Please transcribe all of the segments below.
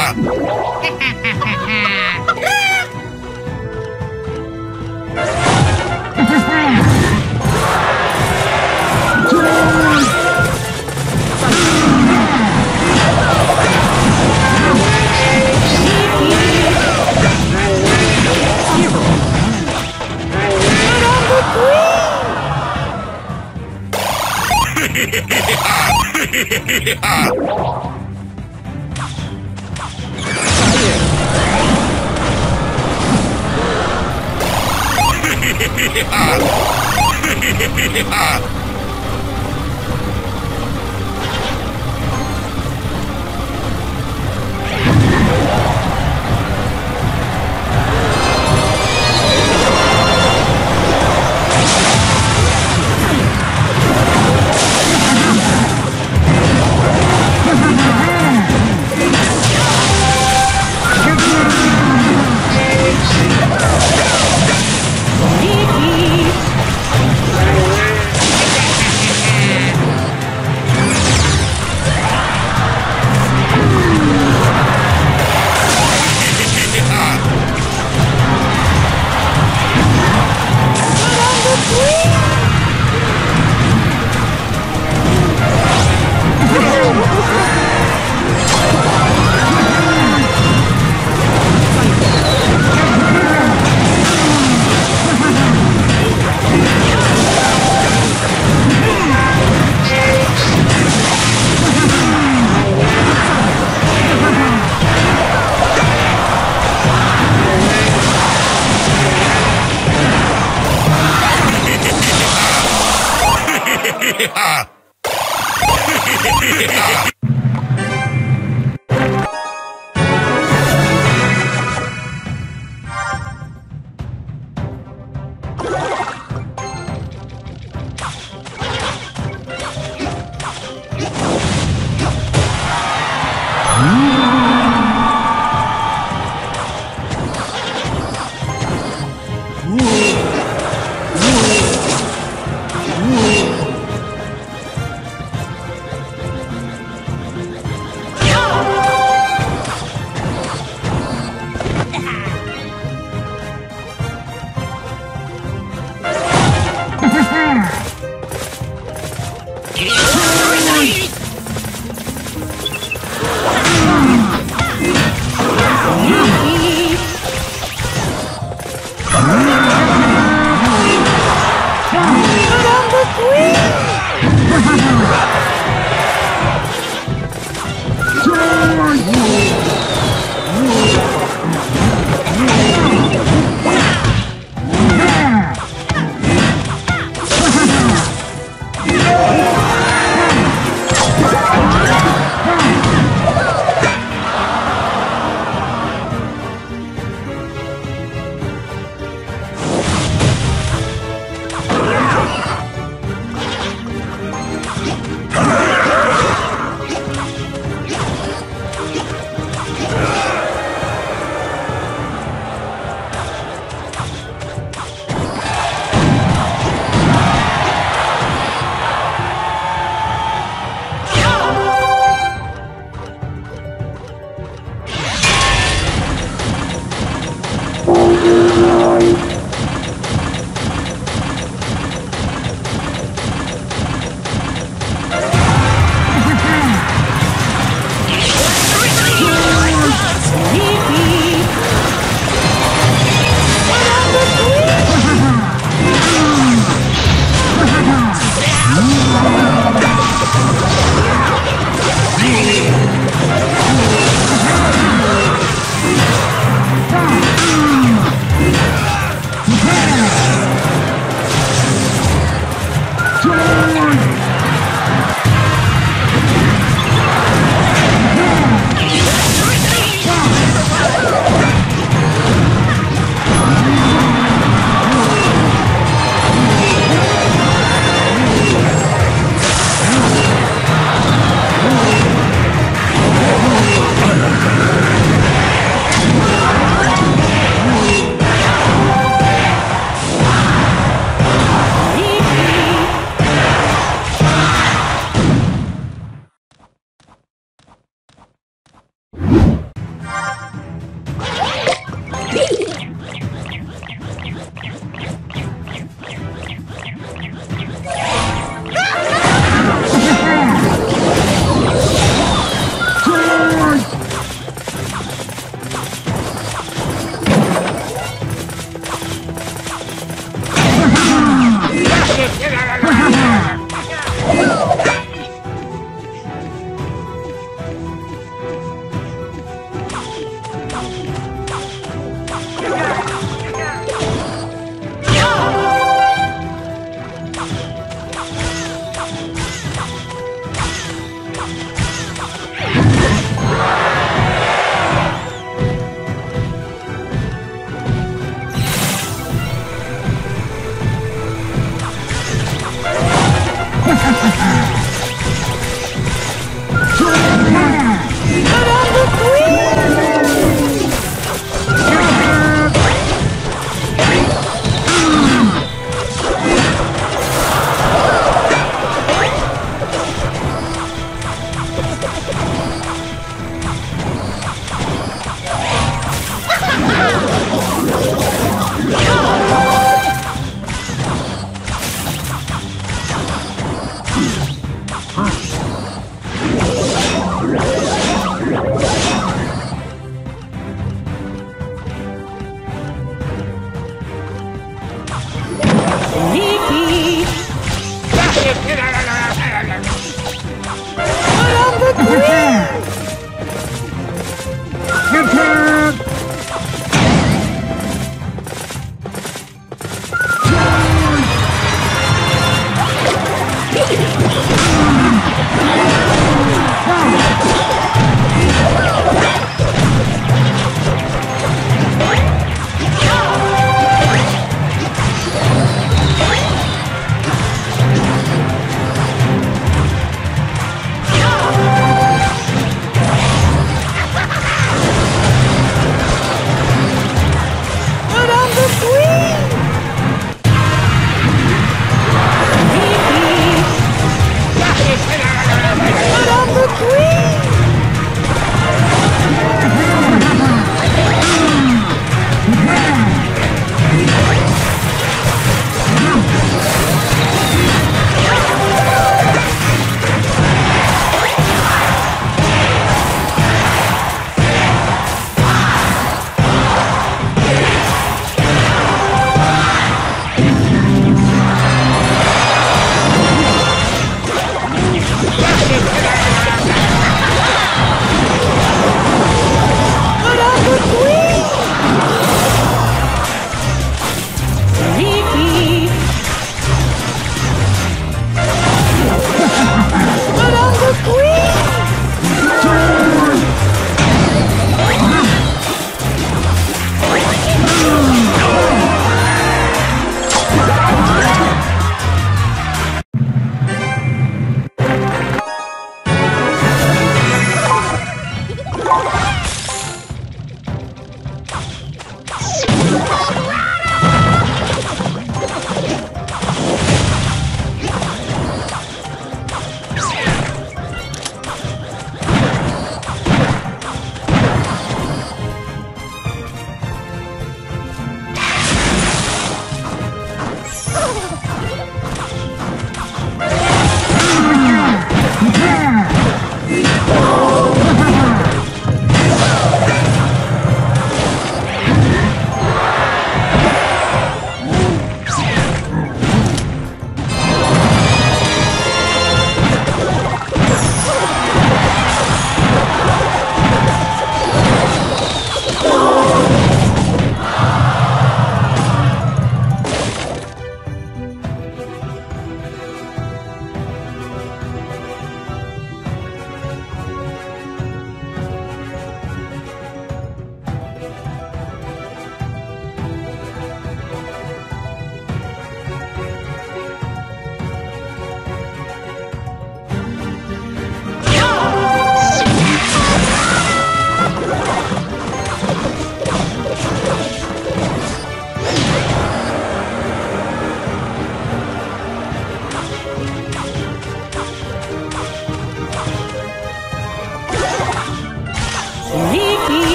Ha ha ha! Ha ha ha! Ha ha ha!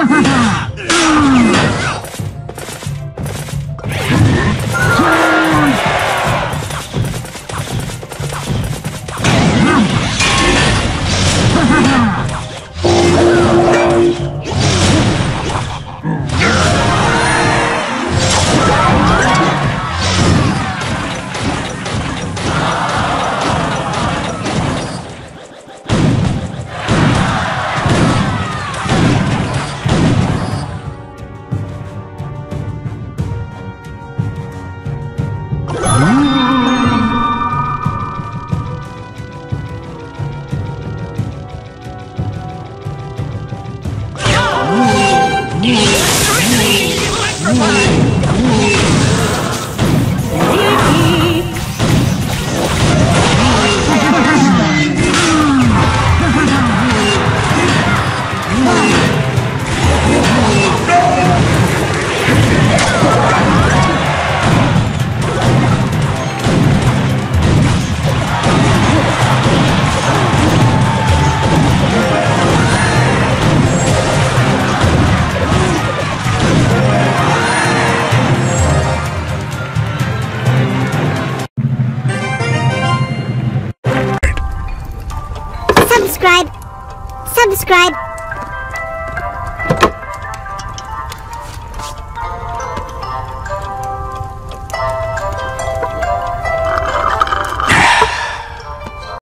Sneaky. Subscribe.